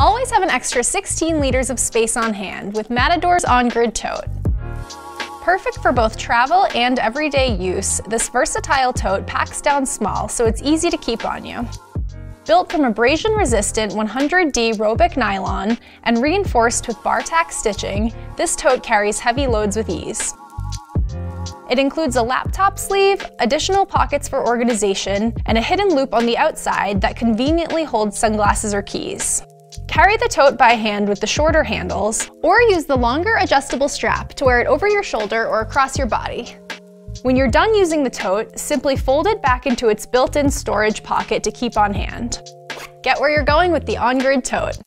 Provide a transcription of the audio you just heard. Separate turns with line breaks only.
Always have an extra 16 liters of space on hand with Matador's on-grid tote. Perfect for both travel and everyday use, this versatile tote packs down small so it's easy to keep on you. Built from abrasion-resistant 100D Robic nylon and reinforced with Bar-Tack stitching, this tote carries heavy loads with ease. It includes a laptop sleeve, additional pockets for organization, and a hidden loop on the outside that conveniently holds sunglasses or keys. Carry the tote by hand with the shorter handles, or use the longer adjustable strap to wear it over your shoulder or across your body. When you're done using the tote, simply fold it back into its built-in storage pocket to keep on hand. Get where you're going with the on-grid tote.